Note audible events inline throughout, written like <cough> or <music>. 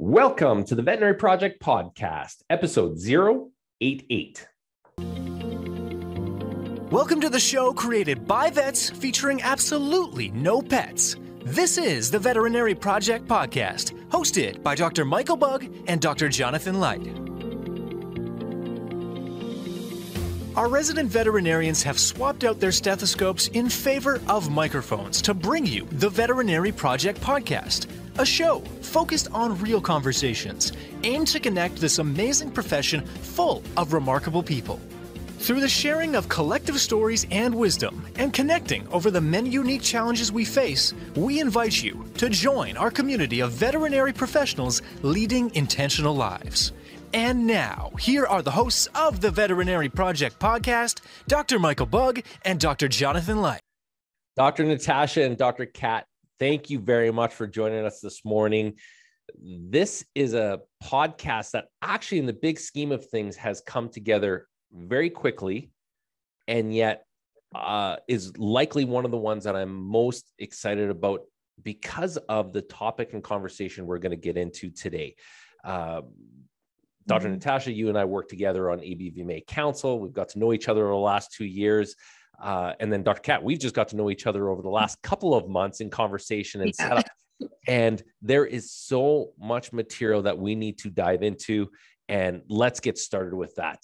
Welcome to the Veterinary Project Podcast, episode 088. Welcome to the show created by vets featuring absolutely no pets. This is the Veterinary Project Podcast, hosted by Dr. Michael Bug and Dr. Jonathan Light. Our resident veterinarians have swapped out their stethoscopes in favor of microphones to bring you the Veterinary Project Podcast a show focused on real conversations aimed to connect this amazing profession full of remarkable people. Through the sharing of collective stories and wisdom and connecting over the many unique challenges we face, we invite you to join our community of veterinary professionals leading intentional lives. And now, here are the hosts of the Veterinary Project podcast, Dr. Michael Bug and Dr. Jonathan Light. Dr. Natasha and Dr. Kat Thank you very much for joining us this morning. This is a podcast that actually, in the big scheme of things, has come together very quickly and yet uh, is likely one of the ones that I'm most excited about because of the topic and conversation we're going to get into today. Uh, Dr. Mm-hmm. Natasha, you and I work together on ABVMA Council. We've got to know each other over the last two years. Uh, and then Dr. Kat, we've just got to know each other over the last couple of months in conversation and yeah. setup. <laughs> And there is so much material that we need to dive into. And let's get started with that.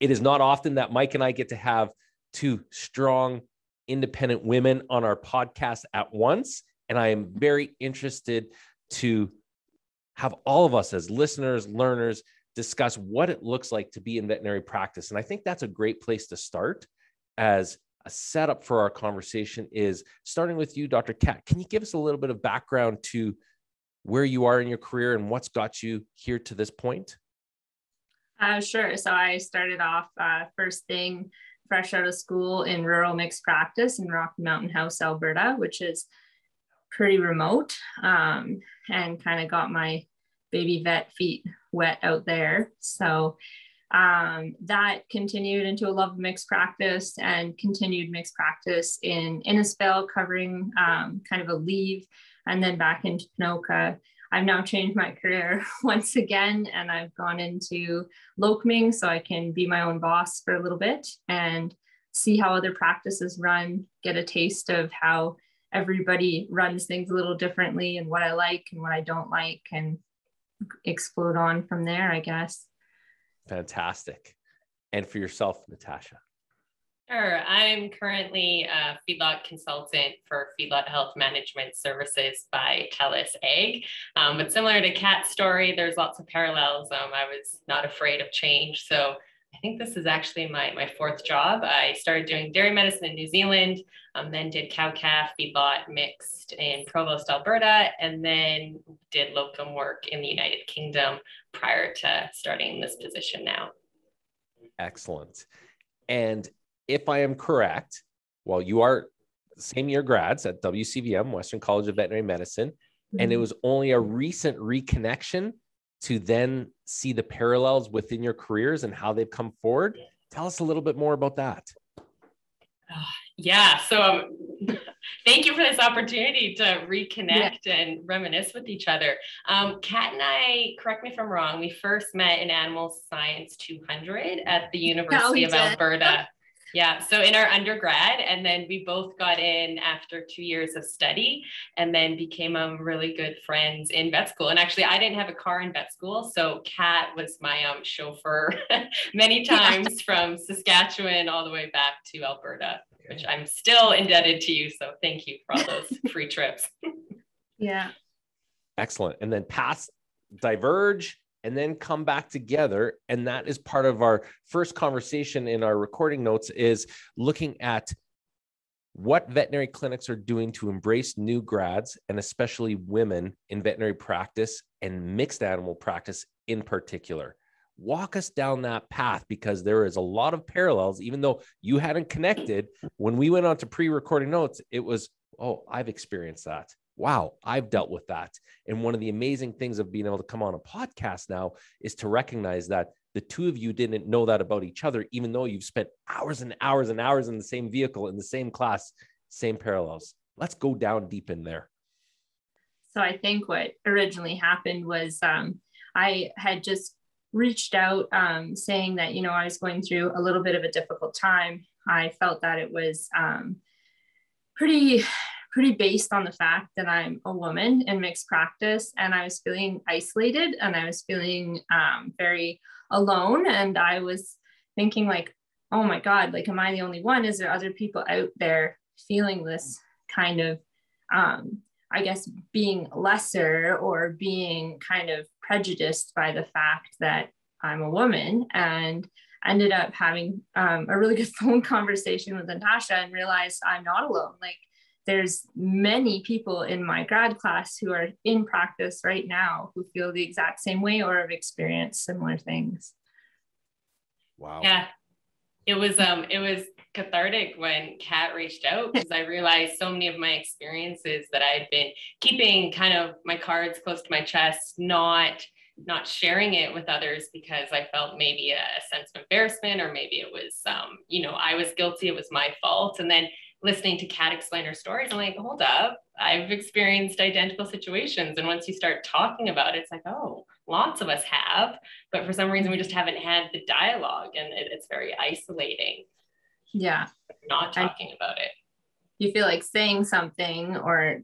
It is not often that Mike and I get to have two strong, independent women on our podcast at once. And I am very interested to have all of us as listeners, learners, discuss what it looks like to be in veterinary practice. And I think that's a great place to start as a setup for our conversation is starting with you, Dr. Kat. Can you give us a little bit of background to where you are in your career and what's got you here to this point? Uh, sure. So I started off uh, first thing fresh out of school in rural mixed practice in Rocky Mountain House, Alberta, which is pretty remote, um, and kind of got my baby vet feet wet out there. So um, that continued into a love of mixed practice and continued mixed practice in Innisfail, covering um, kind of a leave, and then back into Ponoka. I've now changed my career <laughs> once again, and I've gone into locuming so I can be my own boss for a little bit and see how other practices run, get a taste of how everybody runs things a little differently and what I like and what I don't like, and explode on from there, I guess. Fantastic. And for yourself, Natasha. Sure. I'm currently a feedlot consultant for Feedlot Health Management Services by TELUS Ag. Um, but similar to Kat's story, there's lots of parallels. Um, I was not afraid of change. So I think this is actually my, my fourth job. I started doing dairy medicine in New Zealand, um, then did cow calf feedlot mixed in Provost, Alberta, and then did locum work in the United Kingdom prior to starting this position now. Excellent. And if I am correct, well, you are same year grads at WCVM, Western College of Veterinary Medicine, mm-hmm. and it mm-hmm. was only a recent reconnection to then see the parallels within your careers and how they've come forward. Tell us a little bit more about that. <sighs> Yeah. So um, <laughs> thank you for this opportunity to reconnect yeah. and reminisce with each other. Um, Kat and I, correct me if I'm wrong, we first met in Animal Science 200 at the University of Alberta. Yeah. So in our undergrad, and then we both got in after two years of study and then became um, really good friends in vet school. And actually, I didn't have a car in vet school. So Kat was my um, chauffeur <laughs> many times yeah. from Saskatchewan all the way back to Alberta, which I'm still indebted to you. So thank you for all those <laughs> free trips. yeah. Excellent. And then pass diverge and then come back together. And that is part of our first conversation in our recording notes is looking at what veterinary clinics are doing to embrace new grads and especially women in veterinary practice and mixed animal practice in particular. Walk us down that path because there is a lot of parallels even though you hadn't connected. When we went on to pre-recording notes it was oh i've experienced that wow, I've dealt with that. And one of the amazing things of being able to come on a podcast now is to recognize that the two of you didn't know that about each other, even though you've spent hours and hours and hours in the same vehicle, in the same class, same parallels. Let's go down deep in there. So I think what originally happened was um, I had just reached out um, saying that, you know, I was going through a little bit of a difficult time. I felt that it was um, pretty, pretty based on the fact that I'm a woman in mixed practice and I was feeling isolated and I was feeling um, very alone. And I was thinking like, oh my God, like, am I the only one? Is there other people out there feeling this kind of um, I guess, being lesser or being kind of prejudiced by the fact that I'm a woman and ended up having um, a really <laughs> good phone conversation with Natasha and realized I'm not alone. Like there's many people in my grad class who are in practice right now who feel the exact same way or have experienced similar things. Wow. Yeah. It was um it was cathartic when Kat reached out because I realized so many of my experiences that I had been keeping kind of my cards close to my chest, not not sharing it with others because I felt maybe a sense of embarrassment or maybe it was um, you know, I was guilty, it was my fault. And then listening to Kat explain her stories, I'm like, hold up, I've experienced identical situations. And once you start talking about it, it's like, oh, lots of us have, but for some reason we just haven't had the dialogue and it, it's very isolating. Yeah. Not talking and about it. You feel like saying something or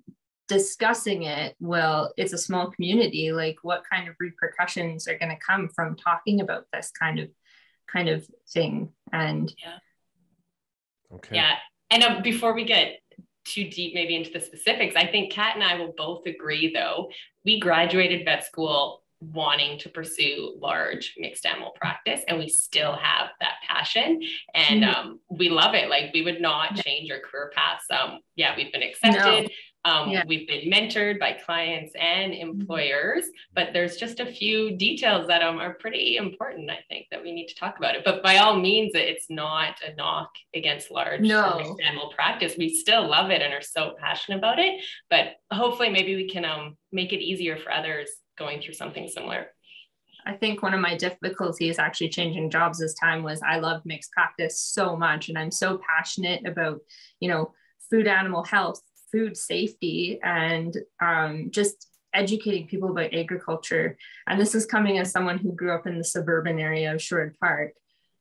discussing it well it's a small community like what kind of repercussions are going to come from talking about this kind of kind of thing? And yeah. Okay. Yeah and uh, before we get too deep maybe into the specifics i think kat and i will both agree though we graduated vet school wanting to pursue large mixed animal practice and we still have that passion. And mm-hmm. um, we love it. Like we would not change our career paths. Um, yeah we've been accepted. No. Um, yeah. we've been mentored by clients and mm-hmm. employers but there's just a few details that um, are pretty important i think that we need to talk about it but by all means it's not a knock against large no. animal practice we still love it and are so passionate about it but hopefully maybe we can um, make it easier for others going through something similar. I think one of my difficulties actually changing jobs this time was I love mixed practice so much and I'm so passionate about, you know, food animal health, food safety, and um, just educating people about agriculture. And this is coming as someone who grew up in the suburban area of Sherwood Park.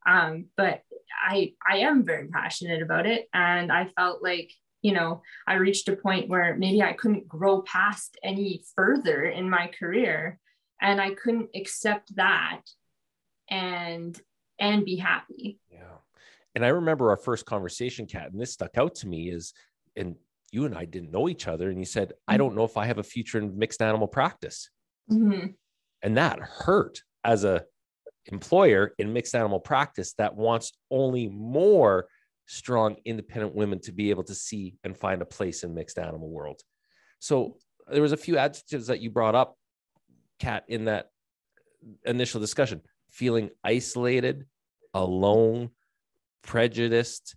Um, but I I am very passionate about it. And I felt like you know, I reached a point where maybe I couldn't grow past any further in my career and I couldn't accept that and and be happy. Yeah. And I remember our first conversation, Kat, and this stuck out to me is and you and I didn't know each other and you said, I don't know if I have a future in mixed animal practice. Mm-hmm. And that hurt as a employer in mixed animal practice that wants only more strong, independent women to be able to see and find a place in mixed animal world. So there was a few adjectives that you brought up, Kat, in that initial discussion: feeling isolated, alone, prejudiced,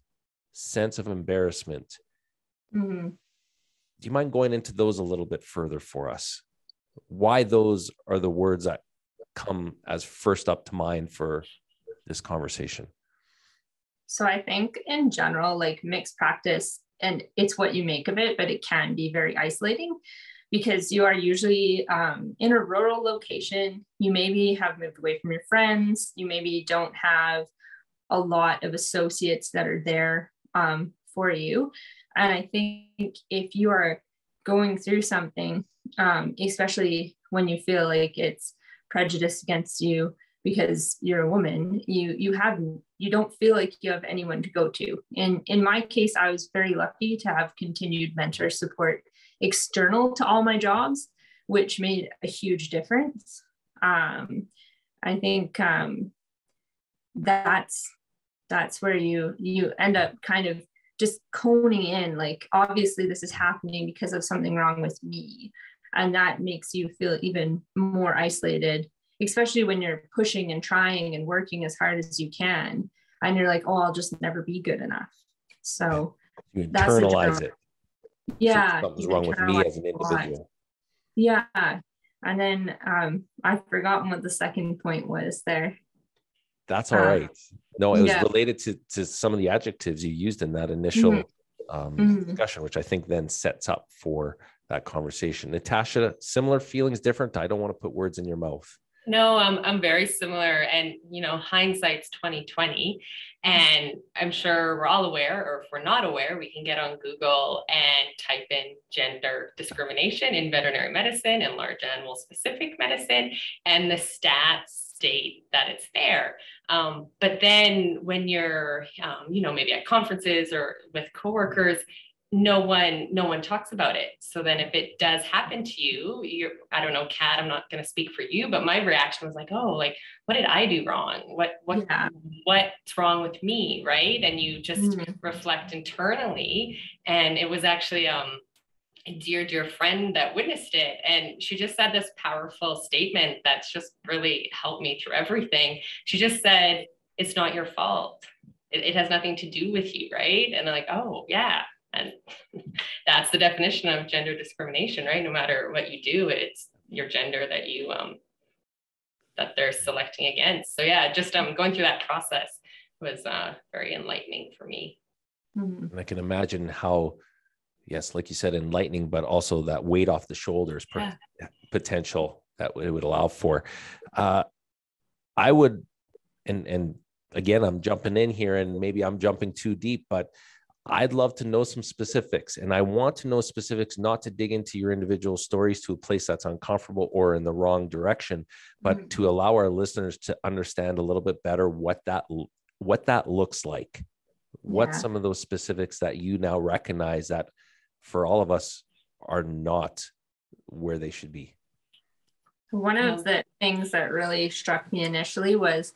sense of embarrassment. Mm-hmm. Do you mind going into those a little bit further for us? Why those are the words that come as first up to mind for this conversation? So I think in general, like mixed practice, and it's what you make of it, but it can be very isolating because you are usually um, in a rural location. You maybe have moved away from your friends. You maybe don't have a lot of associates that are there um, for you. And I think if you are going through something, um, especially when you feel like it's prejudice against you, because you're a woman you you have you don't feel like you have anyone to go to. And in my case i was very lucky to have continued mentor support external to all my jobs which made a huge difference. Um, i think um, that's that's where you you end up kind of just coning in like obviously this is happening because of something wrong with me. And that makes you feel even more isolated especially when you're pushing and trying and working as hard as you can and you're like oh i'll just never be good enough. So you internalize it. Yeah something's wrong with me as an individual. Yeah. And then um i've forgotten what the second point was there that's all uh, right no it was yeah. related to to some of the adjectives you used in that initial mm-hmm. Um, mm-hmm. discussion which i think then sets up for that conversation. Natasha, similar feelings, different. I don't want to put words in your mouth. No, I'm I'm very similar, and you know, hindsight's 2020, and I'm sure we're all aware, or if we're not aware, we can get on Google and type in gender discrimination in veterinary medicine and large animal specific medicine, and the stats state that it's there. Um, but then when you're, um, you know, maybe at conferences or with coworkers, no one no one talks about it so then if it does happen to you you're i don't know kat i'm not going to speak for you but my reaction was like oh like what did i do wrong what what yeah. what's wrong with me right and you just mm-hmm. reflect internally and it was actually um a dear dear friend that witnessed it and she just said this powerful statement that's just really helped me through everything she just said it's not your fault it, it has nothing to do with you right and I'm like oh yeah and <laughs> that's the definition of gender discrimination, right? No matter what you do, it's your gender that you um that they're selecting against. So yeah, just um going through that process was uh very enlightening for me. Mm-hmm. And I can imagine how yes, like you said, enlightening, but also that weight off the shoulders yeah. potential that it would allow for. Uh, I would, and and again, I'm jumping in here, and maybe I'm jumping too deep, but I'd love to know some specifics. And I want to know specifics, not to dig into your individual stories to a place that's uncomfortable or in the wrong direction, but mm-hmm. to allow our listeners to understand a little bit better what that what that looks like. What yeah. some of those specifics that you now recognize that for all of us are not where they should be. One of the things that really struck me initially was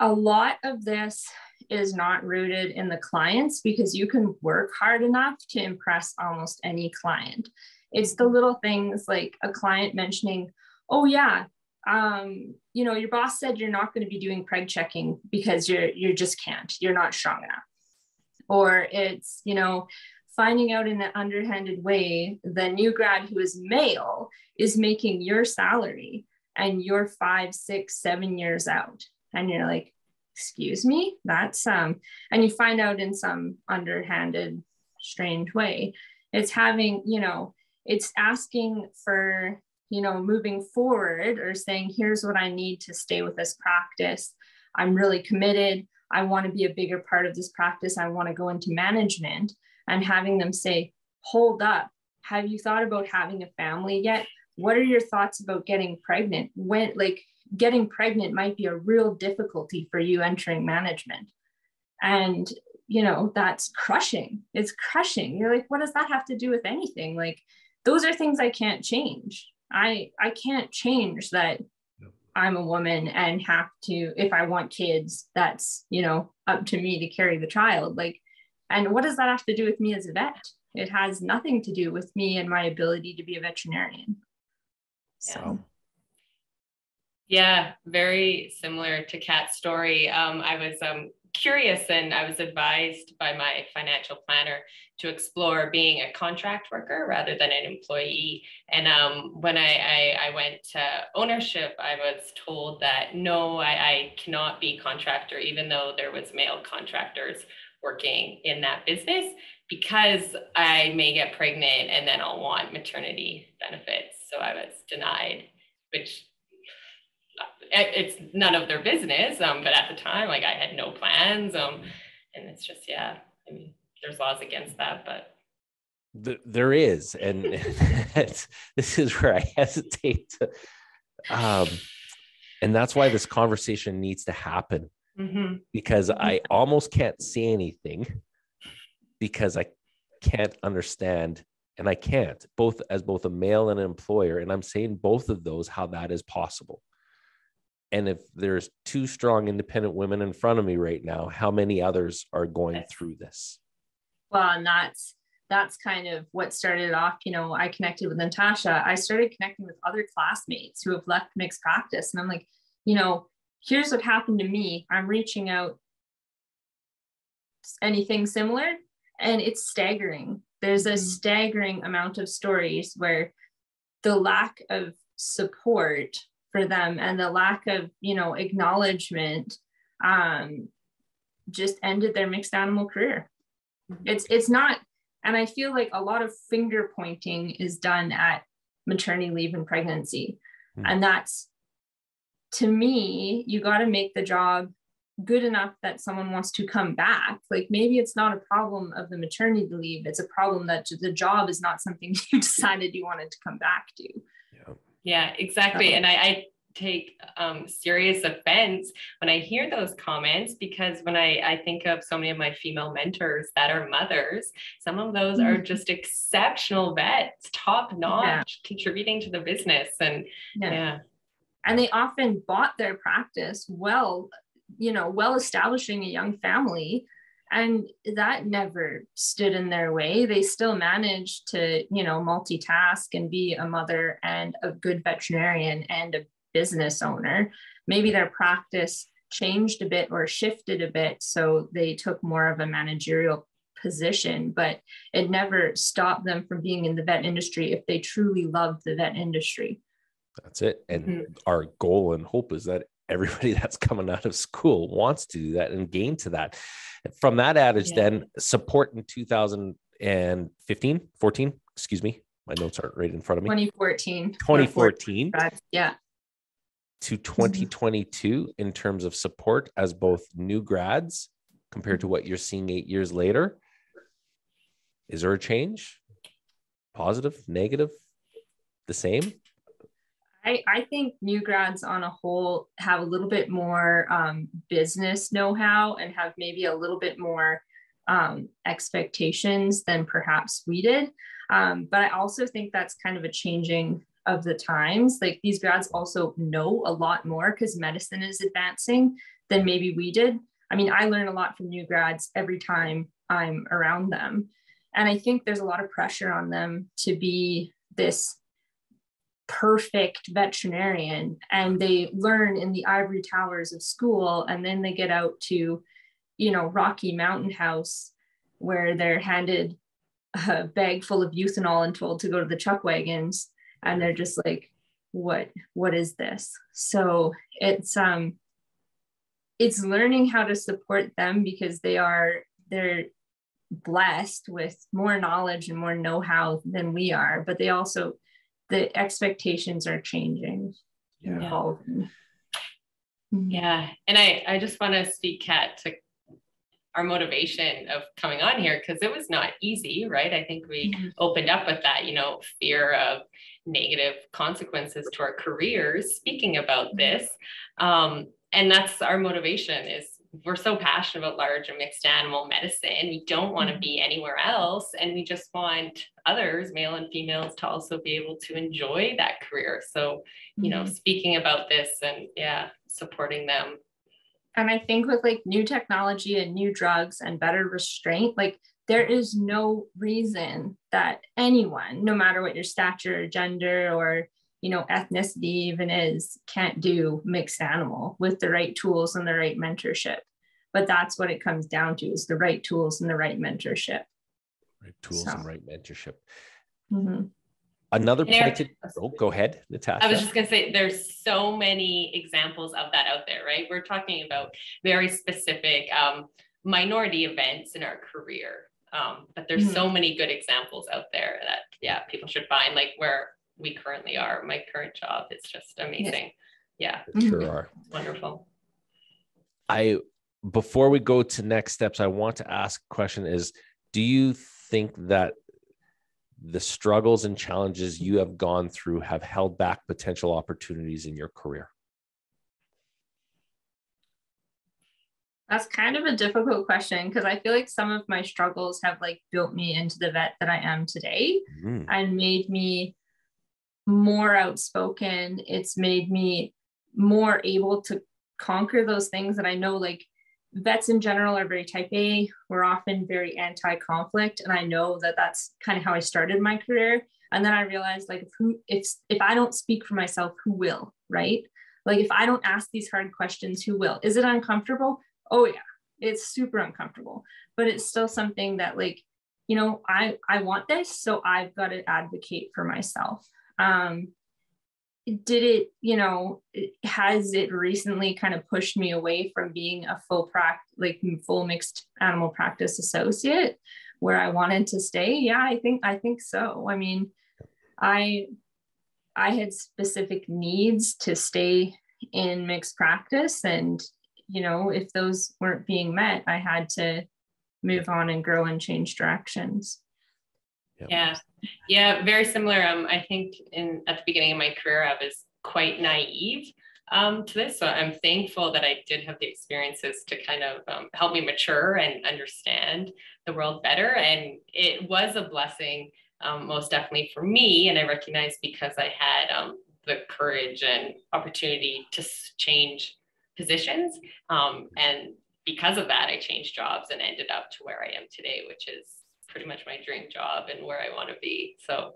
a lot of this is not rooted in the clients because you can work hard enough to impress almost any client. It's the little things like a client mentioning, oh yeah, um, you know, your boss said you're not going to be doing preg checking because you're you just can't, you're not strong enough. Or it's, you know, finding out in an underhanded way the new grad who is male is making your salary and you're five, six, seven years out. And you're like, excuse me that's um and you find out in some underhanded strange way. It's having you know it's asking for you know moving forward or saying here's what i need to stay with this practice. I'm really committed. I want to be a bigger part of this practice. I want to go into management and having them say hold up have you thought about having a family yet what are your thoughts about getting pregnant when like getting pregnant might be a real difficulty for you entering management. And, you know, that's crushing. It's crushing. You're like, what does that have to do with anything? Like, those are things I can't change. I I can't change that I'm a woman and have to, if I want kids, that's, you know, up to me to carry the child. Like, and what does that have to do with me as a vet? It has nothing to do with me and my ability to be a veterinarian. So yeah, very similar to Kat's story. Um, I was um, curious and I was advised by my financial planner to explore being a contract worker rather than an employee. And um, when I, I, I, went to ownership, I was told that no, I, I cannot be contractor, even though there was male contractors working in that business because I may get pregnant and then I'll want maternity benefits. So I was denied, which it's none of their business. Um, but at the time, like I had no plans. Um, and it's just, yeah, I mean, there's laws against that, but. there is, and <laughs> this is where I hesitate to, um, and that's why this conversation needs to happen mm-hmm. because I almost can't say anything because I can't understand and I can't both as both a male and an employer. And I'm saying both of those, how that is possible. And if there's two strong independent women in front of me right now, how many others are going through this? Well, and that's that's kind of what started off. You know, I connected with Natasha. I started connecting with other classmates who have left mixed practice. And I'm like, you know, here's what happened to me. I'm reaching out anything similar. And it's staggering. There's a mm-hmm. staggering amount of stories where the lack of support for them and the lack of you know acknowledgement um, just ended their mixed animal career it's it's not And I feel like a lot of finger pointing is done at maternity leave and pregnancy. Mm. And that's to me, you got to make the job good enough that someone wants to come back. Like maybe it's not a problem of the maternity leave, it's a problem that the job is not something <laughs> you decided you wanted to come back to. Yeah, yeah exactly. And I, I take um, serious offense when I hear those comments because when I, I think of so many of my female mentors that are mothers, some of those mm-hmm. are just exceptional vets, top notch, yeah. contributing to the business. And yeah. yeah. And they often bought their practice well, you know, well establishing a young family and that never stood in their way they still managed to you know multitask and be a mother and a good veterinarian and a business owner. Maybe their practice changed a bit or shifted a bit. So they took more of a managerial position, but it never stopped them from being in the vet industry if they truly loved the vet industry. That's it. And mm-hmm. our goal and hope is that everybody <laughs> that's coming out of school wants to do that and gain to that. From that adage, yeah. then support in 2015, 14, excuse me, my notes aren't right in front of me. 2014. 2014. Yeah to 2022 mm-hmm. in terms of support as both new grads compared to what you're seeing eight years later? Is there a change? Positive, negative, the same? I, I think new grads on a whole have a little bit more um, business know how and have maybe a little bit more um, expectations than perhaps we did. Um, but I also think that's kind of a changing of the times. Like these grads also know a lot more because medicine is advancing than maybe we did. I mean i learn a lot from new grads every time i'm around them. And i think there's a lot of pressure on them to be this perfect veterinarian and they learn in the ivory towers of school and then they get out to you know rocky mountain house where they're handed a bag full of Euthanyl and told to go to the chuck wagons and they're just like what what is this? So it's um it's learning how to support them because they are they're blessed with more knowledge and more know-how than we are but they also the expectations are changing yeah. evolving mm-hmm. yeah and i i just want to speak kat to our motivation of coming on here because it was not easy right i think we mm-hmm. opened up with that you know fear of negative consequences to our careers speaking about mm-hmm. this um, and that's our motivation is we're so passionate about large and mixed animal medicine we don't want to mm-hmm. be anywhere else and we just want others male and females to also be able to enjoy that career so you know mm-hmm. speaking about this and yeah supporting them and i think with like new technology and new drugs and better restraint like there is no reason that anyone, no matter what your stature, or gender, or you know ethnicity even is, can't do mixed animal with the right tools and the right mentorship. But that's what it comes down to: is the right tools and the right mentorship. Right tools so. and right mentorship. Mm-hmm. Another point to, oh, go ahead, Natasha. I was just going to say there's so many examples of that out there, right? We're talking about very specific um, minority events in our career um, but there's mm-hmm. so many good examples out there that yeah, people should find like where we currently are. My current job is just amazing. Yeah. yeah. Sure are. Wonderful. I before we go to next steps, I want to ask a question is do you think that the struggles and challenges you have gone through have held back potential opportunities in your career? That's kind of a difficult question because I feel like some of my struggles have like built me into the vet that I am today mm. and made me more outspoken. It's made me more able to conquer those things that I know like vets in general are very type A. We're often very anti-conflict, and I know that that's kind of how I started my career. And then I realized like if who if if I don't speak for myself, who will, right? Like if I don't ask these hard questions, who will? Is it uncomfortable? oh yeah it's super uncomfortable but it's still something that like you know i i want this so i've got to advocate for myself um did it you know has it recently kind of pushed me away from being a full practice like full mixed animal practice associate where I wanted to stay, yeah, I think I think so. I mean, I I had specific needs to stay in mixed practice and you know, if those weren't being met, I had to move on and grow and change directions. Yeah. Yeah, very similar. Um, I think in at the beginning of my career, I was quite naive um, to this. So I'm thankful that I did have the experiences to kind of um, help me mature and understand the world better. And it was a blessing, um, most definitely for me. And I recognize because I had um, the courage and opportunity to change positions. Um, and because of that, I changed jobs and ended up to where I am today, which is pretty much my dream job and where I want to be. So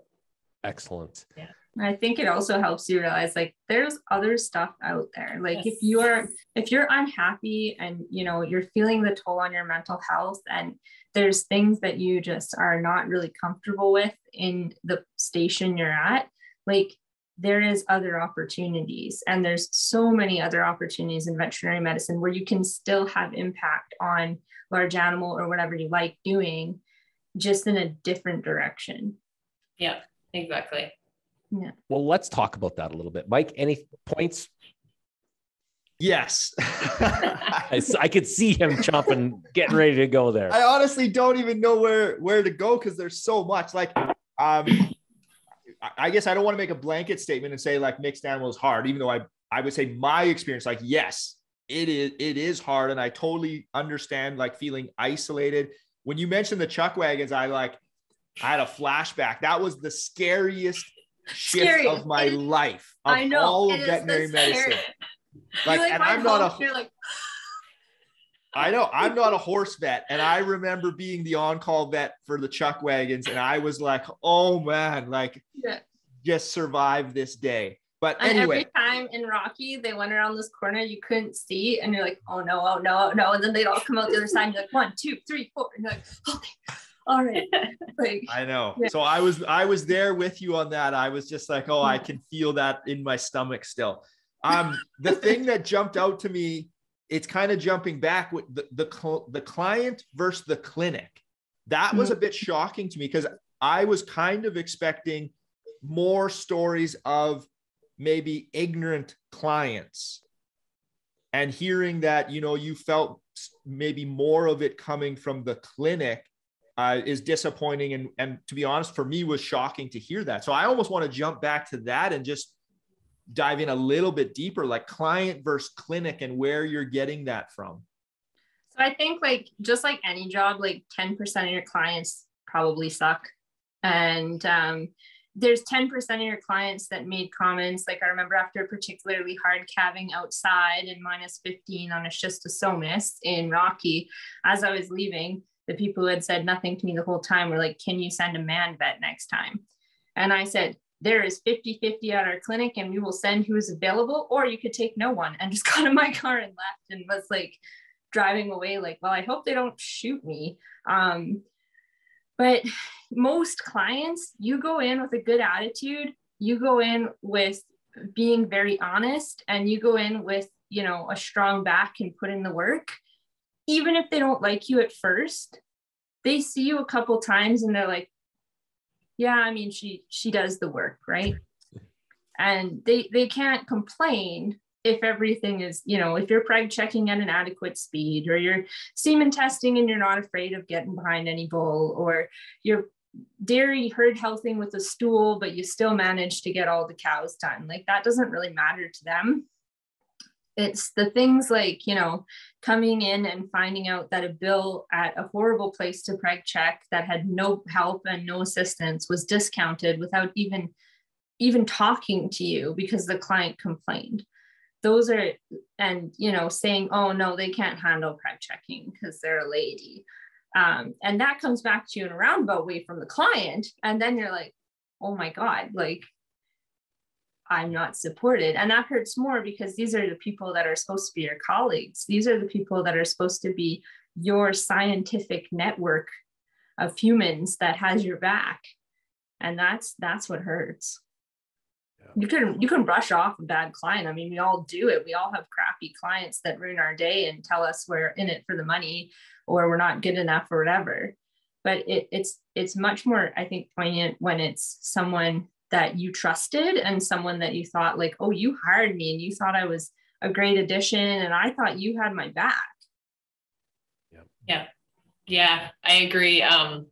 excellent. Yeah. I think it also helps you realize like there's other stuff out there. Like yes. if you're if you're unhappy and you know you're feeling the toll on your mental health and there's things that you just are not really comfortable with in the station you're at, like there is other opportunities and there's so many other opportunities in veterinary medicine where you can still have impact on large animal or whatever you like doing just in a different direction yeah exactly yeah well let's talk about that a little bit mike any points Yes. <laughs> I, I, could see him chomping, getting ready to go there. I honestly don't even know where where to go because there's so much. Like, um, I guess I don't want to make a blanket statement and say like mixed animals hard, even though I I would say my experience, like yes, it is it is hard, and I totally understand like feeling isolated. When you mentioned the chuck wagons, I like I had a flashback. That was the scariest shift Scary. of my life. Of I know all of veterinary medicine. Like, like, and I'm not a. Like, <laughs> I know I'm not a horse vet, and I remember being the on-call vet for the chuck wagons, and I was like, "Oh man, like, yeah. just survive this day." But and anyway, every time in Rocky, they went around this corner you couldn't see, and you're like, "Oh no, oh no, oh no!" And then they'd all come out the other side, and you're like, "One, two, three, four. and you're like, "Okay." All right. <laughs> Like, I know. Yeah. So I was I was there with you on that. I was just like, oh, I can feel that in my stomach still. Um, the thing that jumped out to me it's kind of jumping back with the the, the client versus the clinic. That was a mm-hmm. bit shocking to me because I was kind of expecting more stories of maybe ignorant clients and hearing that you know you felt maybe more of it coming from the clinic uh, is disappointing and and to be honest for me was shocking to hear that so i almost want to jump back to that and just dive in a little bit deeper, like client versus clinic and where you're getting that from? So I think like just like any job, like 10% of your clients probably suck. And um, there's 10% of your clients that made comments. Like I remember after a particularly hard calving outside and minus 15 on a schistosomus in Rocky, as I was leaving, the people who had said nothing to me the whole time were like, can you send a man vet next time? And I said, there is 50 50 at our clinic and we will send who is available or you could take no one and <laughs> just got in my car and left and was like driving away like well i hope they don't shoot me um, but most clients you go in with a good attitude you go in with being very honest and you go in with you know a strong back and put in the work. Even if they don't like you at first they see you a couple times and they're like yeah i mean she she does the work right? And they they can't complain if everything is you know if you're preg checking at an adequate speed or you're semen testing and you're not afraid of getting behind any bull or you're dairy herd healthing with a stool but you still manage to get all the cows done like that doesn't really matter to them. It's the things like you know coming in and finding out that a bill at a horrible place to preg check that had no help and no assistance was discounted without even even talking to you because the client complained those are and you know saying oh no they can't handle preg checking because they're a lady um, and that comes back to you in a roundabout way from the client and then you're like oh my god like I'm not supported. And that hurts more because these are the people that are supposed to be your colleagues. These are the people that are supposed to be your scientific network of humans that has your back. And that's that's what hurts. Yeah. You can you can brush off a bad client. I mean, we all do it. We all have crappy clients that ruin our day and tell us we're in it for the money or we're not good enough or whatever. but it, it's it's much more i think poignant when it's someone that you trusted and someone that you thought like oh you hired me and you thought i was a great addition and i thought you had my back yeah yeah yeah i agree um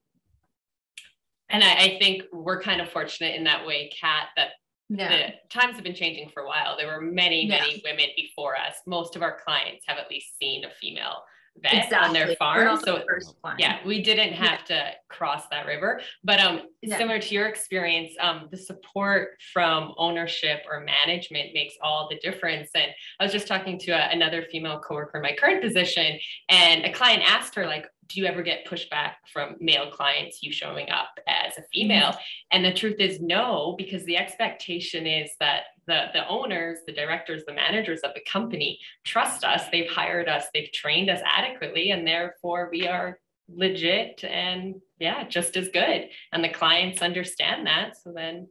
and I, I think we're kind of fortunate in that way kat that yeah. the times have been changing for a while. There were many many women before us. Most of our clients have at least seen a female vet exactly. on their farm. So the yeah, we didn't have yeah. to cross that river. But um, yeah. similar to your experience, um, the support from ownership or management makes all the difference. And I was just talking to a, another female coworker in my current position, and a client asked her like, do you ever get pushback from male clients you showing up as a female mm-hmm. and the truth is no because the expectation is that the, the owners the directors the managers of the company trust us. They've hired us. They've trained us adequately and therefore we are legit and yeah just as good. And the clients understand that so then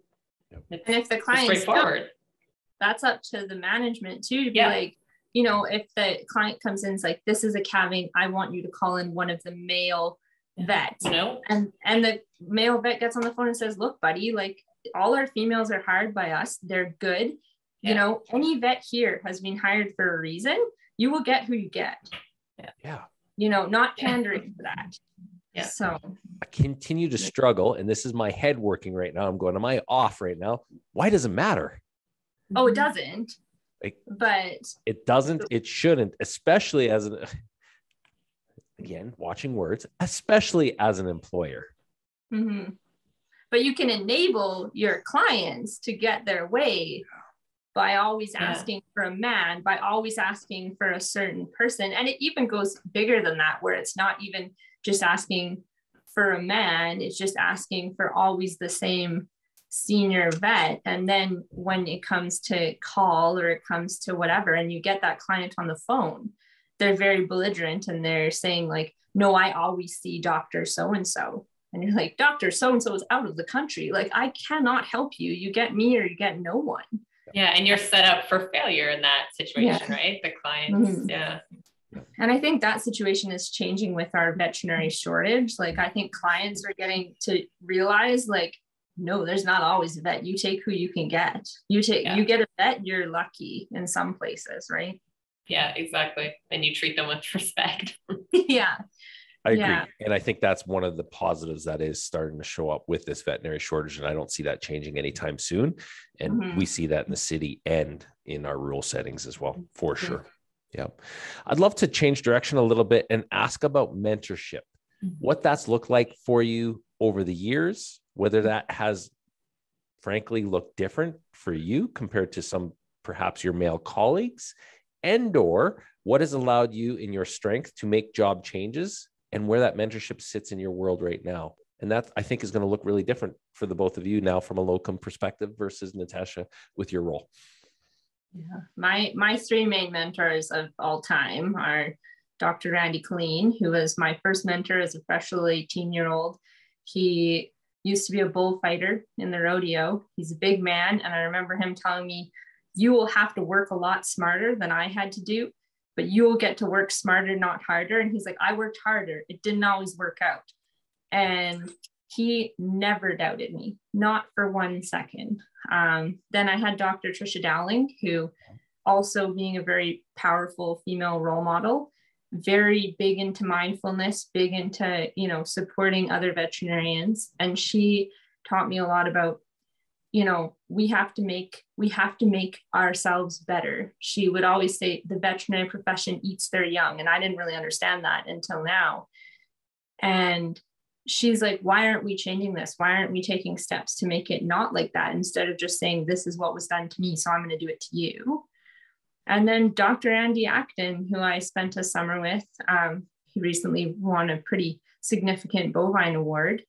and if the clients straightforward. That's up to the management too to be yeah. like you know, if the client comes in and is like, this is a calving, I want you to call in one of the male vets. No. And and the male vet gets on the phone and says, look, buddy, like all our females are hired by us. They're good. Yeah. You know, any vet here has been hired for a reason. You will get who you get. Yeah. Yeah. You know, not pandering yeah. for that. Yeah. So I continue to struggle, and this is my head working right now. I'm going, am I off right now? Why does it matter? Oh, it doesn't. Like, but it doesn't, it shouldn't, especially as an, again, watching words, especially as an employer. Mm-hmm. But you can enable your clients to get their way by always asking yeah. for a man, by always asking for a certain person. And it even goes bigger than that, where it's not even just asking for a man, it's just asking for always the same senior vet and then when it comes to call or it comes to whatever and you get that client on the phone they're very belligerent and they're saying like no i always see dr so and so and you're like doctor so and so is out of the country like i cannot help you you get me or you get no one yeah and you're set up for failure in that situation yeah. right the clients mm-hmm. yeah and I think that situation is changing with our veterinary shortage. Like, I think clients are getting to realize, like, no, there's not always a vet. You take who you can get. You take yeah. you get a vet, you're lucky in some places, right? Yeah, exactly. And you treat them with <laughs> respect. <laughs> yeah. I agree. Yeah. And I think that's one of the positives that is starting to show up with this veterinary shortage. And I don't see that changing anytime soon. And mm-hmm. we see that in the city and in our rural settings as well, for mm-hmm. sure. Yeah. I'd love to change direction a little bit and ask about mentorship, mm-hmm. what that's looked like for you over the years whether that has frankly looked different for you compared to some perhaps your male colleagues and or what has allowed you in your strength to make job changes and where that mentorship sits in your world right now and that i think is going to look really different for the both of you now from a locum perspective versus natasha with your role yeah my my three main mentors of all time are dr randy colleen who was my first mentor as a freshly 18 year old he used to be a bullfighter in the rodeo. He's a big man. And I remember him telling me, You will have to work a lot smarter than I had to do, but you will get to work smarter, not harder. And he's like, I worked harder. It didn't always work out. And he never doubted me, not for one second. Um, then I had Dr. Trisha Dowling, who also being a very powerful female role model, very big into mindfulness, big into, you know, supporting other veterinarians. And she taught me a lot about, you know, we have to make, we have to make ourselves better. She would always say the veterinary profession eats their young. And I didn't really understand that until now. And she's like, why aren't we changing this? Why aren't we taking steps to make it not like that instead of just saying, this is what was done to me, so I'm going to do it to you? And then Dr. Andy Acton, who I spent a summer with, um, he recently won a pretty significant bovine award.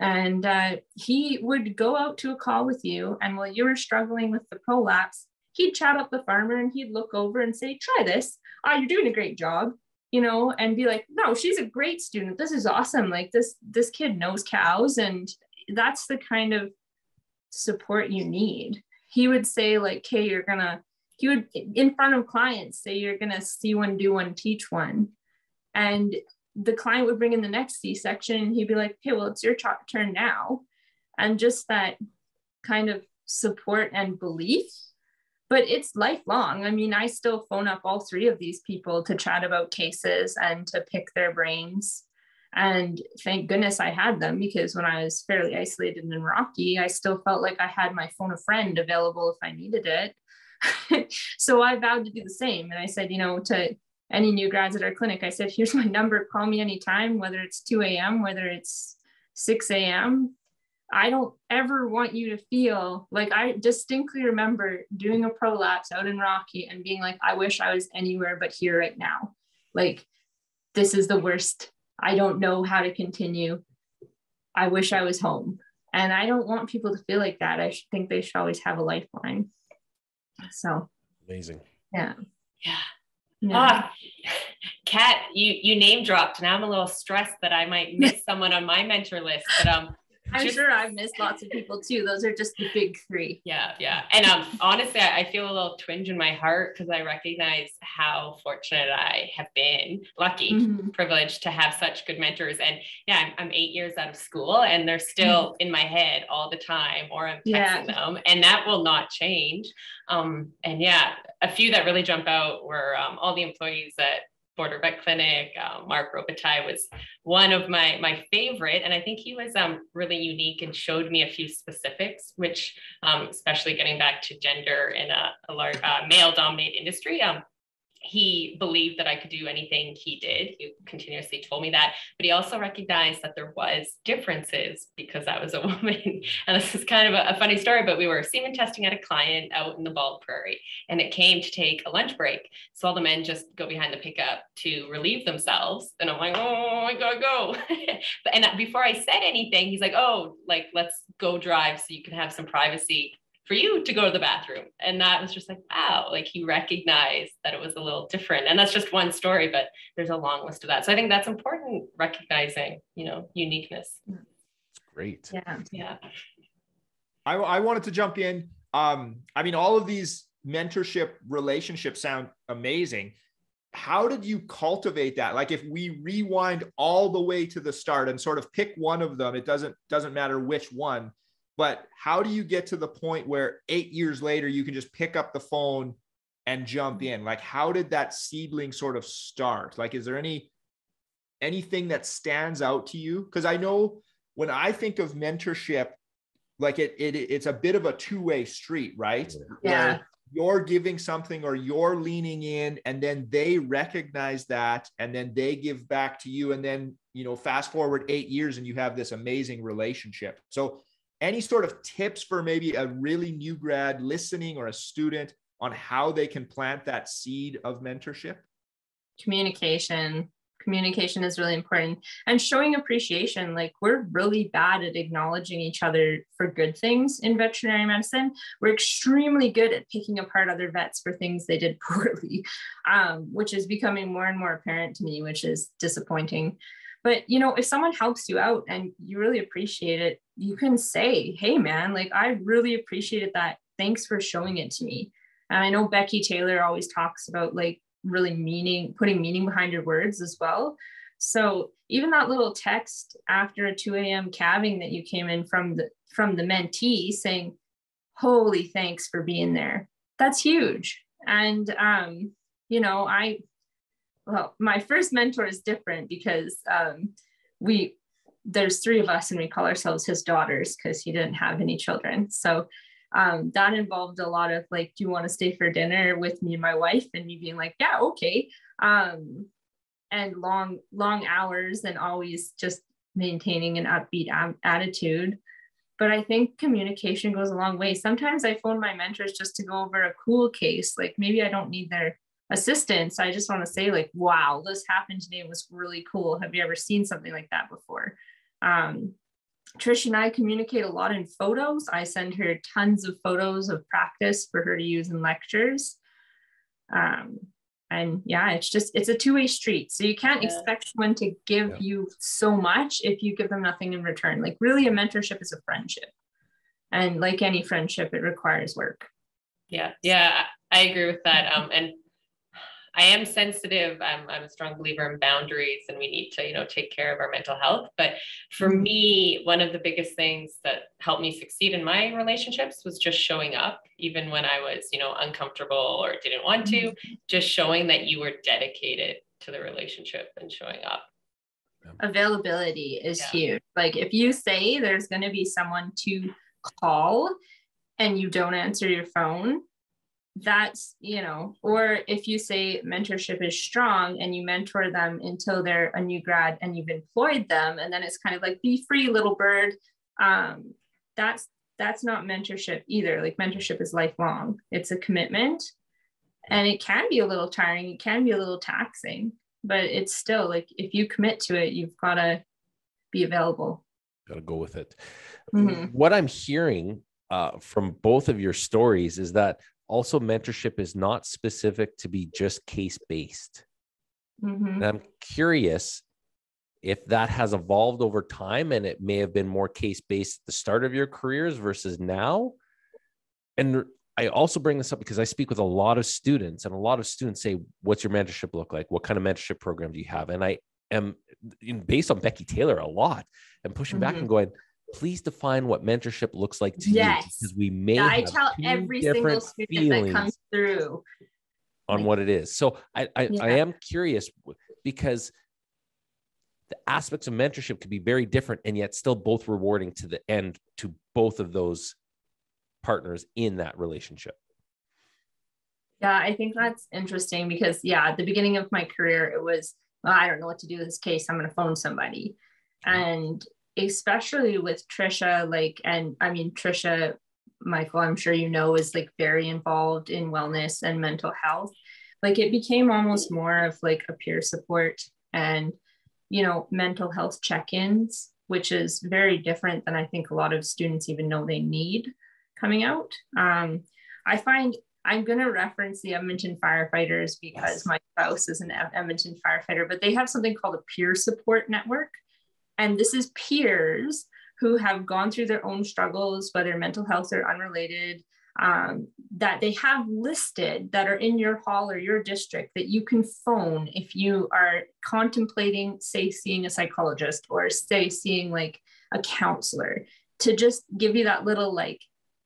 And uh, he would go out to a call with you, and while you were struggling with the prolapse, he'd chat up the farmer and he'd look over and say, Try this. Ah, oh, you're doing a great job, you know, and be like, No, she's a great student. This is awesome. Like this, this kid knows cows. And that's the kind of support you need. He would say, like, hey, you're gonna he would in front of clients say you're to see one do one teach one and the client would bring in the next c-section and he'd be like okay well it's your turn now and just that kind of support and belief but it's lifelong i mean i still phone up all three of these people to chat about cases and to pick their brains and thank goodness I had them because when I was fairly isolated in Rocky, I still felt like I had my phone a friend available if I needed it. <laughs> so I vowed to do the same. And I said, you know, to any new grads at our clinic, I said, here's my <laughs> number, call me anytime, whether it's 2 a.m., whether it's 6 a.m. I don't ever want you to feel like I distinctly remember doing a prolapse out in Rocky and being like, I wish I was anywhere but here right now. Like, this is the worst I don't know how to continue. I wish I was home. And I don't want people to feel like that. I think they should always have a lifeline. So amazing. Yeah. Yeah. Yeah. Ah, <laughs> Kat, you you name dropped. Now I'm a little stressed that I might miss <laughs> someone on my mentor list. But um, I'm just, sure I've missed lots of people too. Those are just the big three. Yeah, yeah. And um, honestly, I feel a little twinge in my heart because I recognize how fortunate I have been, lucky, mm-hmm. privileged to have such good mentors. And yeah, I'm, I'm, eight years out of school and they're still mm-hmm. in my head all the time, or I'm texting yeah. them, and that will not change. Um, and yeah, a few that really jump out were um, all the employees at Border Vet Clinic. Uh, Mark Robitaille was one of my my favorite, and I think he was um, really unique and showed me a few specifics, which, um, especially getting back to gender in a, a large uh, male-dominated industry, um, he believed that I could do anything he did. He continuously told me that, but he also recognized that there was differences because I was a <laughs> woman. and this is kind of a, a, funny story, but we were semen testing at a client out in the Bald Prairie, and it came to take a lunch break. So all the men just go behind the pickup to relieve themselves, and I'm like, oh, I gotta go. <laughs> but and before I said anything, he's like, oh, like let's go drive so you can have some privacy for you to go to the bathroom. And that was just like, wow, like he recognized that it was a little different. And that's just one story, but there's a long list of that. So I think that's important, recognizing, you know, uniqueness. It's great. Yeah. Yeah. I, I wanted to jump in. Um, I mean, all of these mentorship relationships sound amazing. How did you cultivate that? Like if we rewind all the way to the start and sort of pick one of them, it doesn't doesn't matter which one but how do you get to the point where eight years later you can just pick up the phone and jump mm-hmm. in? Like, how did that seedling sort of start? Like, is there any anything that stands out to you? Because I know when I think of mentorship, like it, it it's a bit of a two-way street, right? Yeah. Where you're giving something or you're leaning in and then they recognize that and then they give back to you and then you know fast forward 8 years and you have this amazing relationship. So any sort of tips for maybe a really new grad listening or a student on how they can plant that seed of mentorship? Communication. Communication is really important and showing appreciation. Like, we're really bad at acknowledging each other for good things in veterinary medicine. We're extremely good at picking apart other vets for things they did <laughs> poorly, um, which is becoming more and more apparent to me, which is disappointing. But you know, if someone helps you out and you really appreciate it, you can say, "Hey, man, like I really appreciated that. Thanks for showing it to me." And I know Becky Taylor always talks about like really meaning, putting meaning behind your words as well. So even that little text after a 2 a.m. calving that you came in from the from the mentee saying, "Holy thanks for being there," that's huge. And um, you know, I well, my first mentor is different because um, we there's three of us and we call ourselves his daughters because he didn't have any children. So um, that involved a lot of like, do you want to stay for dinner with me and my wife? And me being like, yeah, okay. Um, and long, long hours and always just maintaining an upbeat attitude. But I think communication goes a long way. Sometimes I phone my mentors just to go over a cool case. Like maybe I don't need their assistance, I just want to say, like, wow, this happened today. It was really cool. Have you ever seen something like that before? Um, Trish and I communicate a lot in photos. I send her tons of photos of practice for her to use in lectures. Um, and yeah, it's just it's a two-way street. So you can't yeah. expect someone to give yeah. you so much if you give them nothing in return. Like really, a mentorship is a friendship, and like any friendship, it requires work. Yeah, yeah, I agree with that. Um, and I am sensitive. I'm, I'm a strong believer in boundaries and we need to, you know, take care of our mental health. But for mm-hmm. me, one of the biggest things that helped me succeed in my relationships was just showing up, even when I was, you know, uncomfortable or didn't want to, mm-hmm. just showing that you were dedicated to the relationship and showing up. Availability is yeah. huge. Like if you say there's going to be someone to call and you don't answer your phone, that's you know or if you say mentorship is strong and you mentor them until they're a new grad and you've employed them and then it's kind of like be free little bird. Um, that's that's not mentorship either. Like mentorship is lifelong. It's a commitment and it can be a little tiring. It can be a little taxing but it's still like if you commit to it you've got to be available. Got to go with it. Mm-hmm. what i'm hearing uh, from both of your stories is that also mentorship is not specific to be just case based mm-hmm. and i'm curious if that has evolved over time and it may have been more case based at the start of your careers versus now and i also bring this up because i speak with a lot of students and a lot of students say what's your mentorship look like what kind of mentorship program do you have and i am based on becky taylor a lot and pushing mm-hmm. back and going please define what mentorship looks like to yes. you because we may I tell every single student that comes through on what it is. So I I, yeah. I am curious because the aspects of mentorship could be very different and yet still both rewarding to the end to both of those partners in that relationship. Yeah, I think that's interesting because yeah, at the beginning of my career, it was well, I don't know what to do with this case. I'm going to phone somebody, and especially with Trisha, like, and I mean, Trisha, Michael, I'm sure you know, is like very involved in wellness and mental health. Like, it became almost more of like a peer support and, you know, mental health check ins, which is very different than I think a lot of students even know they need coming out. Um, I find I'm going to reference the Edmonton firefighters because yes. my spouse is an Edmonton firefighter, but they have something called a peer support network. And this is peers who have gone through their own struggles, whether mental health or unrelated, um, that they have listed that are in your hall or your district that you can phone if you are contemplating, say, seeing a psychologist or say seeing like a counselor to just give you that little like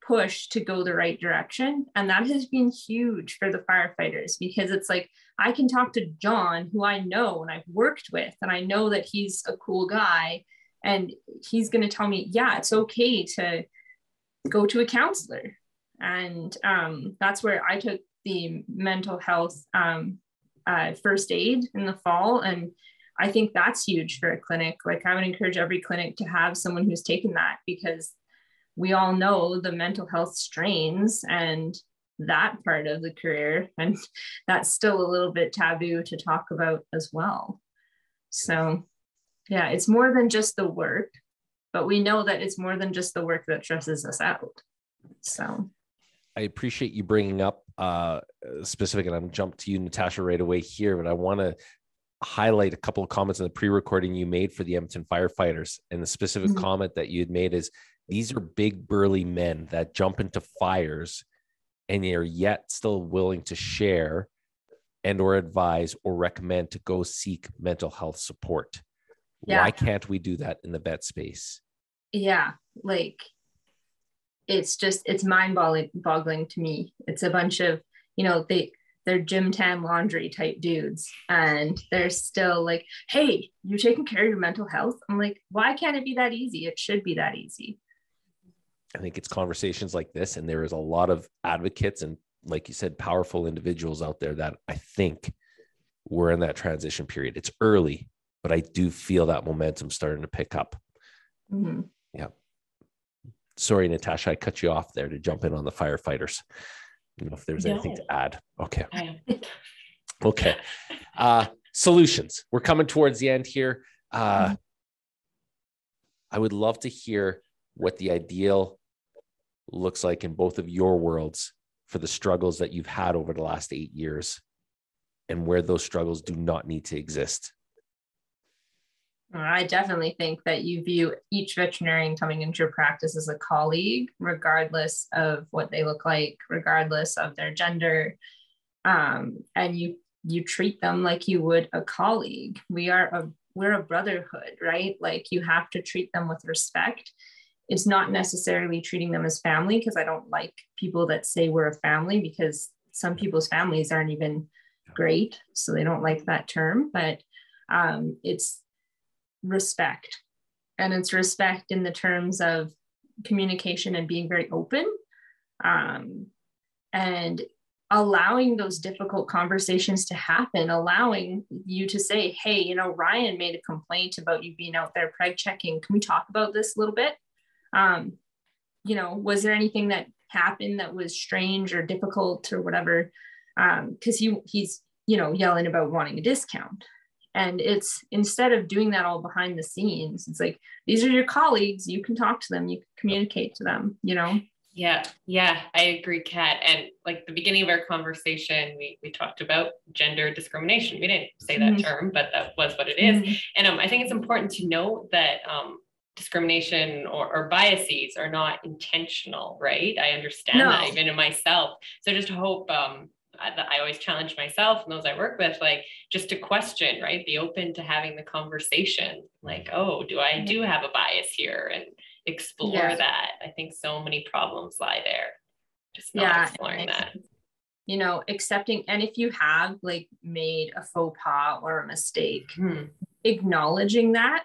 push to go the right direction. And that has been huge for the firefighters because it's like I can talk to John, who I know and I've worked with, and I know that he's a cool guy. And he's going to tell me, yeah, it's okay to go to a counselor. And um, that's where I took the mental health um, uh, first aid in the fall. And I think that's huge for a clinic. Like, I would encourage every clinic to have someone who's taken that because we all know the mental health strains and that part of the career and <laughs> that's still a little bit taboo to talk about as well. So yeah it's more than just the work but we know that it's more than just the work that stresses us out. So. I appreciate you bringing up uh specific and i'm jump to you natasha right away here but i want to highlight a couple of comments in the pre-recording you made for the edmonton firefighters. And the specific mm-hmm. comment that you had made is these are big burly men that jump into fires and they're yet still willing to share and or advise or recommend to go seek mental health support. Yeah. why can't we do that in the vet space? Yeah like it's just it's mind boggling to me. It's a bunch of you know they they're gym tan laundry type dudes and they're still like hey you're taking care of your mental health? I'm like why can't it be that easy? It should be that easy I think it's conversations like this, and there is a lot of advocates and, like you said, powerful individuals out there that I think we're in that transition period. It's early, but I do feel that momentum starting to pick up. Mm-hmm. Yeah. Sorry, Natasha, I cut you off there to jump in on the firefighters. You know if there's no. anything to add. Okay. <laughs> okay. Uh, solutions. We're coming towards the end here. Uh, mm-hmm. I would love to hear what the ideal looks like in both of your worlds for the struggles that you've had over the last eight years and where those struggles do not need to exist? I definitely think that you view each veterinarian coming into your practice as a colleague, regardless of what they look like, regardless of their gender. Um, and you you treat them like you would a colleague. We are a we're a brotherhood, right? Like you have to treat them with respect. It's not necessarily treating them as family because I don't like people that say we're a family because some people's families aren't even great, so they don't like that term. But um, it's respect, and it's respect in the terms of communication and being very open. Um, and allowing those difficult conversations to happen, allowing you to say, hey, you know, Ryan made a complaint about you being out there preg checking. Can we talk about this a little bit? Um, you know, was there anything that happened that was strange or difficult or whatever? Because um, he he's you know yelling about wanting a discount, and it's instead of doing that all behind the scenes, it's like these are your colleagues. You can talk to them. You can communicate to them. You know. Yeah, yeah, I agree, Kat. And like the beginning of our conversation, we we talked about gender discrimination. We didn't say that mm-hmm. term, but that was what it is. Mm-hmm. And um, I think it's important to note that um, discrimination or, or, biases are not intentional, right? I understand no. that even in myself. So just hope um, I, I always challenge myself and those I work with, like just to question, right? Be open to having the conversation, like, oh, do I mm-hmm. do have a bias here? And explore yeah. that. I think so many problems lie there. Just not yeah, exploring that. You know, accepting, and if you have like made a faux pas or a mistake, hmm acknowledging that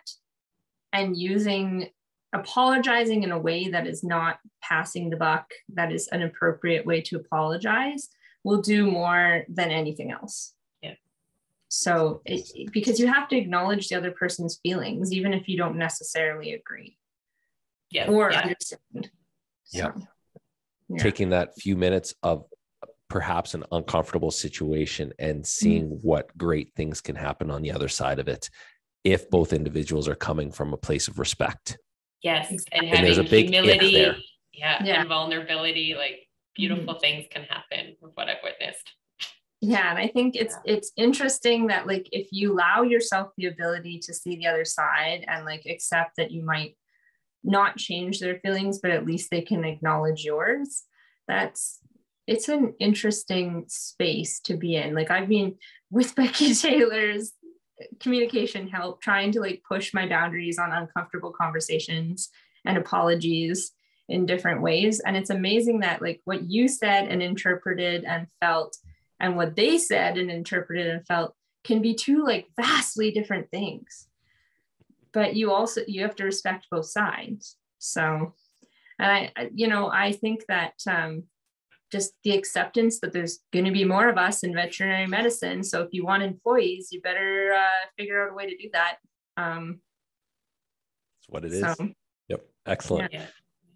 and using apologizing in a way that is not passing the buck, that is an appropriate way to apologize, will do more than anything else. Yeah. So, it, because you have to acknowledge the other person's feelings, even if you don't necessarily agree yeah. or yeah. understand. Yeah. So, yeah. Taking that few minutes of perhaps an uncomfortable situation and seeing mm-hmm. what great things can happen on the other side of it if both individuals are coming from a place of respect. Yes. And, and there's a big humility. Yeah, yeah. And vulnerability, like beautiful mm-hmm. things can happen with what I've witnessed. Yeah. And I think it's yeah. it's interesting that like if you allow yourself the ability to see the other side and like accept that you might not change their feelings, but at least they can acknowledge yours. That's it's an interesting space to be in. Like I've been with Becky <laughs> Taylor's communication help, trying to like push my boundaries on uncomfortable conversations and apologies in different ways. And it's amazing that like what you said and interpreted and felt and what they said and interpreted and felt can be two like vastly different things but you also you have to respect both sides so and i you know i think that um, just the acceptance that there's going to be more of us in veterinary medicine. So if you want employees you better uh, figure out a way to do that. Um, that's what it is. So, yep excellent. Yeah.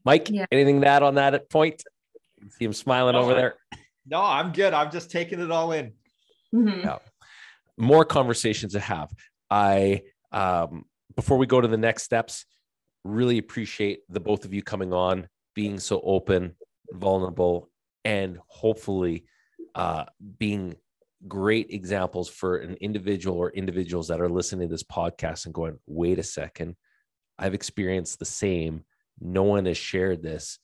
mike yeah. anything to add on that point? See him smiling over there? No i'm good. I'm just taking it all in. Mm-hmm. yeah. more conversations to have. I um, before we go to the next steps, really appreciate the both of you coming on, being so open, vulnerable, and hopefully uh, being great examples for an individual or individuals that are listening to this podcast and going, wait a second, I've experienced the same. No one has shared this.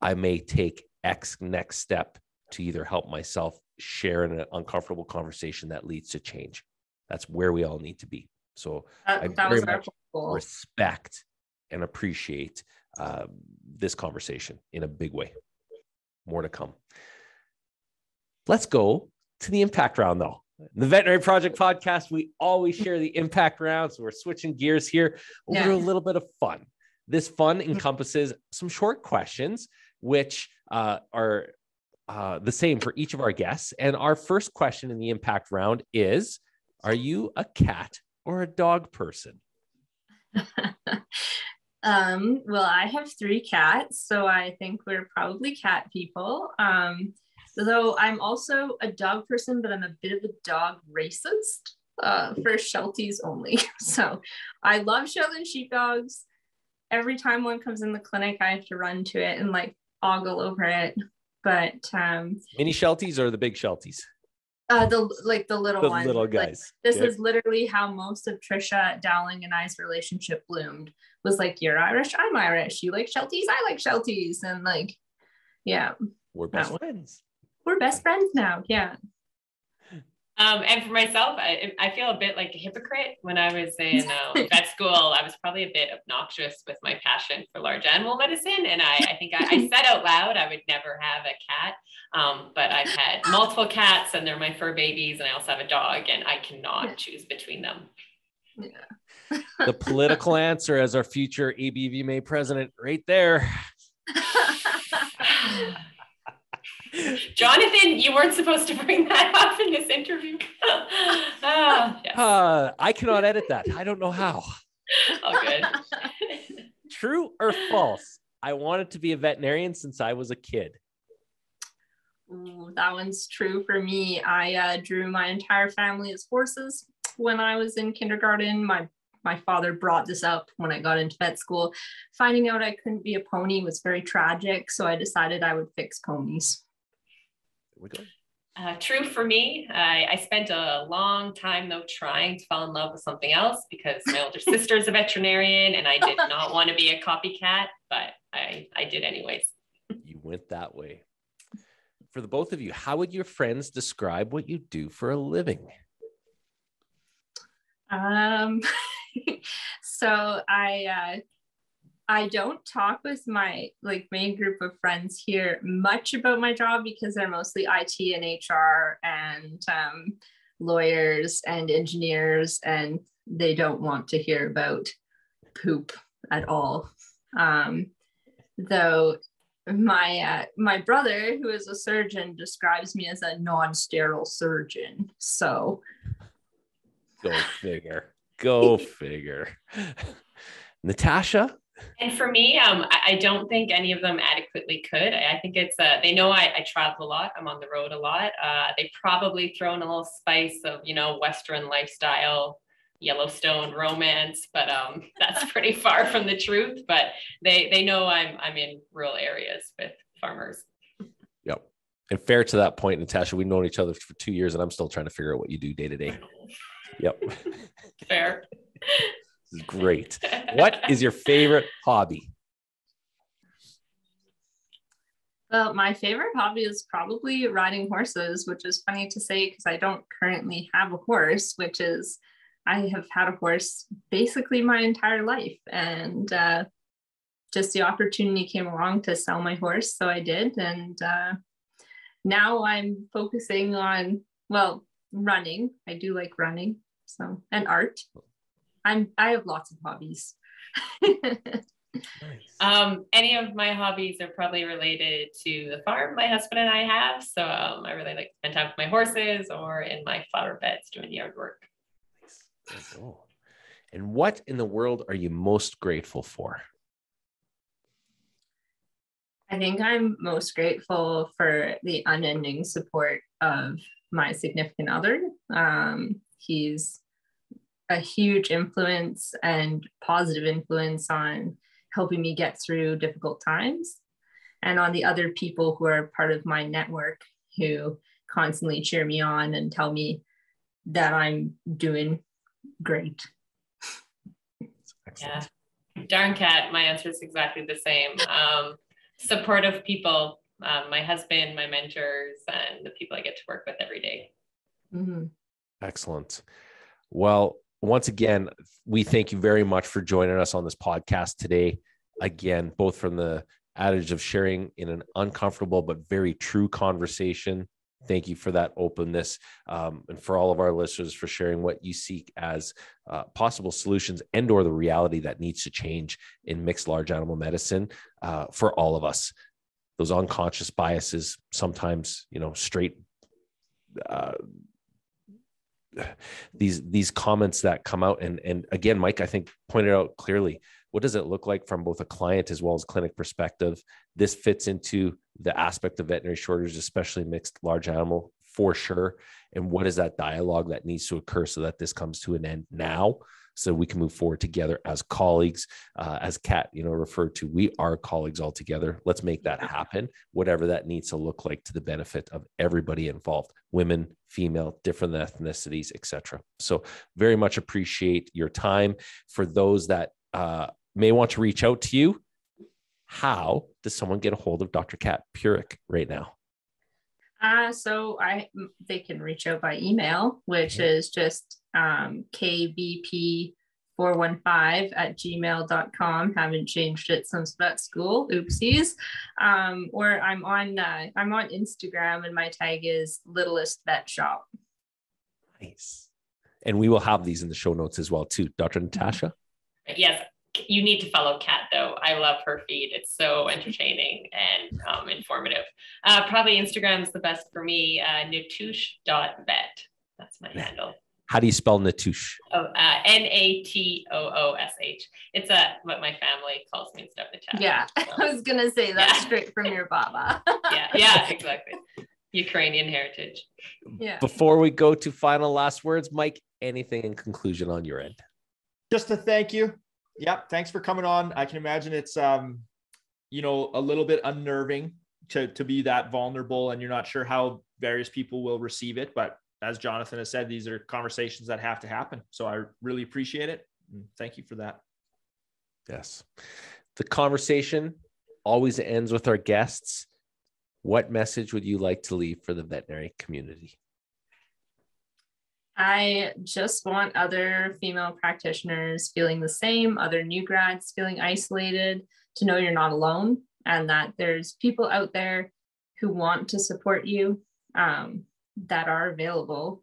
I may take X next step to either help myself share in an uncomfortable conversation that leads to change. That's where we all need to be. So that, I that very much cool. respect and appreciate uh, this conversation in a big way. More to come. Let's go to the impact round, though. The Veterinary Project podcast, we always share the impact round. So we're switching gears here over a little bit of fun. This fun mm-hmm. encompasses some short questions, which uh, are uh, the same for each of our guests. And our first question in the impact round is Are you a cat or a dog person? <laughs> um, well, I have three cats, so I think we're probably cat people. Um, though I'm also a dog person, but I'm a bit of a dog racist uh, for Shelties only. <laughs> so I love Shetland sheepdogs. Every time one comes in the clinic, I have to run to it and like ogle over it. But um, mini Shelties or the big Shelties? Uh, the like the little the ones. little guys. Like, this yep. is literally how most of Trisha Dowling and I's relationship bloomed. Was like, you're Irish, I'm Irish. You like Shelties, I like Shelties, and like, yeah, we're best friends. We're best friends now. Yeah. Um, and for myself, I, I feel a bit like a hypocrite. When I was in <laughs> um, vet school, I was probably a bit obnoxious with my passion for large animal medicine. And I, I think I, I, said out loud I would never have a cat. Um, but I've had multiple cats and they're my fur babies. And I also have a dog and I cannot choose between them. Yeah. the political <laughs> answer as our future ABVMA president right there. <laughs> <sighs> Jonathan, you weren't supposed to bring that <laughs> up in this interview. <laughs> ah, yes. uh, I cannot edit that. I don't know how. Oh, good. <laughs> True or false? I wanted to be a veterinarian since I was a kid. Ooh, that one's true for me. I uh, drew my entire family as horses when I was in kindergarten. My my father brought this up when I got into vet school. Finding out I couldn't be a pony was very tragic, so I decided I would fix ponies we go. Uh, true for me. I, I, spent a long time though trying to fall in love with something else because my older <laughs> sister is a veterinarian and I did not want to be a copycat, but I, I did anyways. You went that way. For the both of you, how would your friends describe what you do for a living? Um, <laughs> so I uh, I don't talk with my like main group of friends here much about my job because they're mostly IT and HR and um, lawyers and engineers, and they don't want to hear about poop at all. Um, though my uh, my brother, who is a surgeon, describes me as a non-sterile surgeon. So, go figure. Go <laughs> figure. <laughs> Natasha, and for me, um, I, I, don't think any of them adequately could. I, I think it's uh, they know I, I, travel a lot. I'm on the road a lot. Uh, they probably throw in a little spice of you know Western lifestyle, Yellowstone romance, but um, <laughs> that's pretty far from the truth. But they they know I'm I'm in rural areas with farmers. Yep. And fair to that point, Natasha, we've known each other for two years, and I'm still trying to figure out what you do day to day. <laughs> Yep. Fair. This is great. what is your favorite hobby? Well, my favorite hobby is probably riding horses, which is funny to say because I don't currently have a horse, which is, I have had a horse basically my entire life. And uh, just the opportunity came along to sell my horse. So I did. And uh, now I'm focusing on, well, running. I do like running. So, and art. I'm I have lots of hobbies. nice. <laughs> Um, any of my hobbies are probably related to the farm my husband and I have. So um, I really like to spend time with my horses or in my flower beds doing yard work. Nice. Cool. And what in the world are you most grateful for? I think I'm most grateful for the unending support of my significant other. Um, he's a huge influence and positive influence on helping me get through difficult times and on the other people who are part of my network who constantly cheer me on and tell me that I'm doing great. Yeah. Darn Kat, my answer is exactly the same. Um, supportive people, um, my husband, my mentors, and the people I get to work with every day. Mm-hmm. Excellent. Well, once again, we thank you very much for joining us on this podcast today. Again, both from the adage of sharing in an uncomfortable but very true conversation. Thank you for that openness, um, and for all of our listeners for sharing what you seek as uh, possible solutions and/or the reality that needs to change in mixed large animal medicine uh, for all of us. Those unconscious biases, sometimes you know, straight uh, these these comments that come out. And and again mike i think pointed out clearly what does it look like from both a client as well as clinic perspective? This fits into the aspect of veterinary shortage especially mixed large animal for sure. And what is that dialogue that needs to occur so that this comes to an end now so we can move forward together as colleagues uh, as kat you know referred to we are colleagues all together let's make that happen whatever that needs to look like to the benefit of everybody involved women female different ethnicities etc so very much appreciate your time. For those that uh, may want to reach out to you how does someone get a hold of dr kat Purich right now Uh, so I they can reach out by email, which mm-hmm. is just um, kbp 415 at gmail.com. Haven't changed it since vet school. Oopsies. Um, or I'm on uh, I'm on Instagram and my tag is littlest vet shop. Nice. And we will have these in the show notes as well too. Dr. Natasha. Yes, you need to follow Kat though. I love her feed. It's so entertaining and um, informative. Uh, probably Instagram is the best for me. Uh, Natoosh.vet. That's my handle. How do you spell Natoosh? Oh, uh, N A T O O S H. It's a uh, what my family calls me and stuff. Yeah, so. <laughs> I was gonna say that's yeah. straight from your baba. <laughs> yeah, yeah, <laughs> exactly. Ukrainian heritage. Yeah. Before we go to final last words, Mike, anything in conclusion on your end? Just to thank you. Yep. Thanks for coming on. I can imagine it's um, you know, a little bit unnerving to to be that vulnerable and you're not sure how various people will receive it, but as Jonathan has said, these are conversations that have to happen. So I really appreciate it. thank you for that. Yes. The conversation always ends with our guests. What message would you like to leave for the veterinary community? I just want other female practitioners feeling the same, other new grads feeling isolated, to know you're not alone and that there's people out there who want to support you. Um, that are available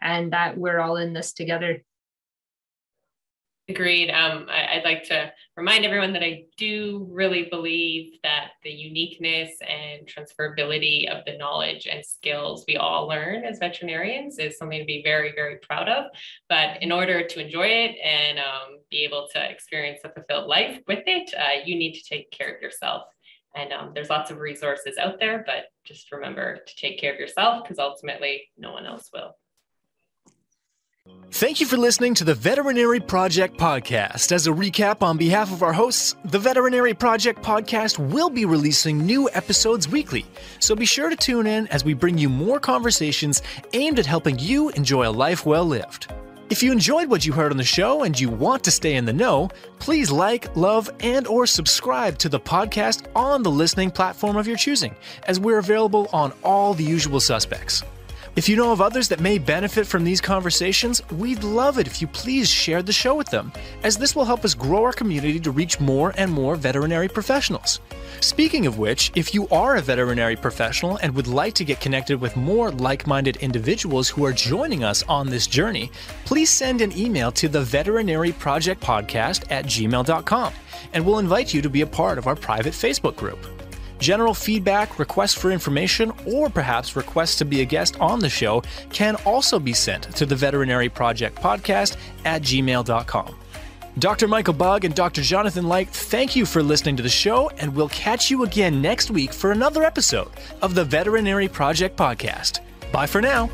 and that we're all in this together. Agreed. Um, I, would like to remind everyone that I do really believe that the uniqueness and transferability of the knowledge and skills we all learn as veterinarians is something to be very, very proud of. But in order to enjoy it and um, be able to experience a fulfilled life with it, uh, you need to take care of yourself. And um, there's lots of resources out there, but just remember to take care of yourself because ultimately no one else will. Thank you for listening to the Veterinary Project Podcast. As a recap, on behalf of our hosts, the Veterinary Project Podcast will be releasing new episodes weekly. So be sure to tune in as we bring you more conversations aimed at helping you enjoy a life well lived. If you enjoyed what you heard on the show and you want to stay in the know, please like, love, and or subscribe to the podcast on the listening platform of your choosing, as we're available on all the usual suspects. If you know of others that may benefit from these conversations, we'd love it if you please share the show with them, as this will help us grow our community to reach more and more veterinary professionals. Speaking of which, if you are a veterinary professional and would like to get connected with more like minded individuals who are joining us on this journey, please send an email to the veterinary project podcast at gmail.com and we'll invite you to be a part of our private Facebook group. General feedback, requests for information, or perhaps requests to be a guest on the show can also be sent to the Veterinary Project Podcast at gmail.com. Dr. Michael Bug and Dr. Jonathan Light, thank you for listening to the show, and we'll catch you again next week for another episode of the Veterinary Project Podcast. Bye for now.